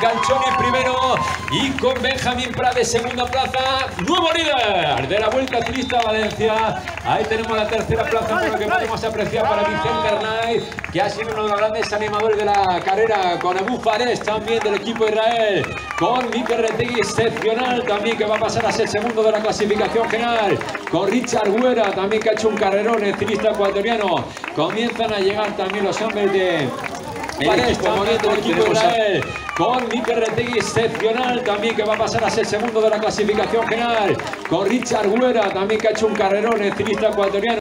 Galchoni primero y con Benjamín Prades segunda plaza, nuevo líder de la Vuelta Ciclista Valencia. Ahí tenemos la tercera plaza por lo que podemos apreciar para Vicente Arnaiz, que ha sido uno de los grandes animadores de la carrera con Abu Fares también del equipo Israel, con Mikel Retegui excepcional también que va a pasar a ser segundo de la clasificación general, con Richard Güera también que ha hecho un carrerón, el ciclista ecuatoriano. Comienzan a llegar también los hombres de el equipo del equipo Israel con Mikel Retegui excepcional también que va a pasar a ser segundo de la clasificación general con Richard Güera también que ha hecho un carrerón el ciclista ecuatoriano